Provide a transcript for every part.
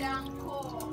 江阔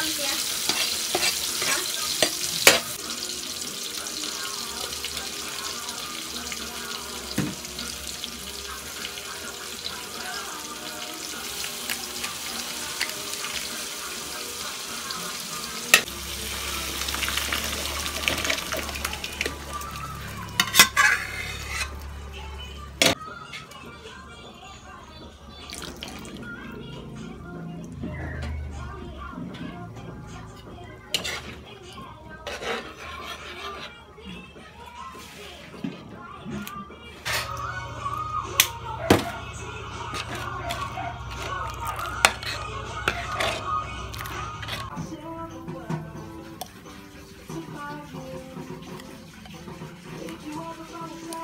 감사 합.